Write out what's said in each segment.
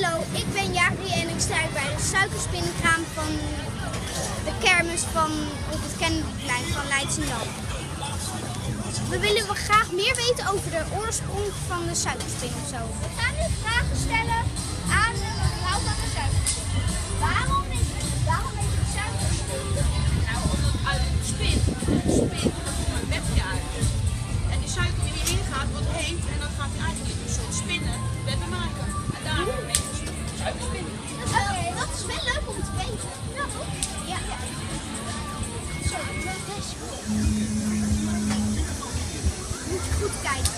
Hallo, ik ben Jagri en ik sta bij de suikerspinnenkraam van de kermis van op het Kennedyplein van Leidschendam. We willen graag meer weten over de oorsprong van de suikerspin of zo. We gaan nu vragen stellen aan de mevrouw van de suikerspin. Moet je goed kijken.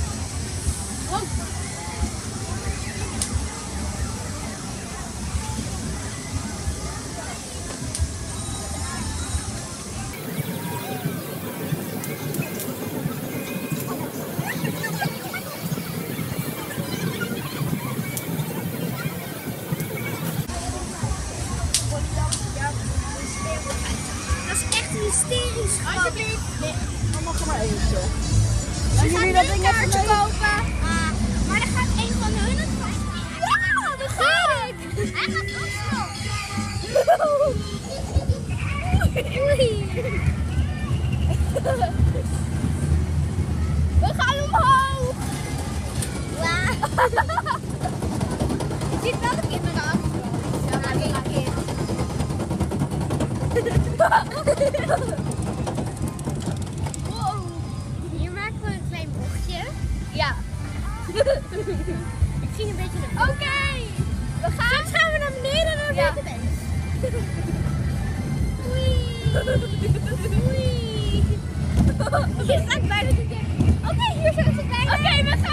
Hysterisch gewoon. Alsjeblieft. Mama, ga maar even zo. We Zien gaan jullie dat een ding even kaartje mee? kopen. Ah, maar dan gaat een van hun het van. Ja, dat ga ik. Hij gaat ook Oei. We gaan omhoog. Wauw. Je ziet welke kinderen wow. Hier maken we een klein bochtje. Ja. Ik zie een beetje naar Oké, we gaan. Straks gaan we naar beneden naar ja. Oei. Oei. Hier sta bijna te Oké, hier zijn ze bijna. Oké, okay, we gaan.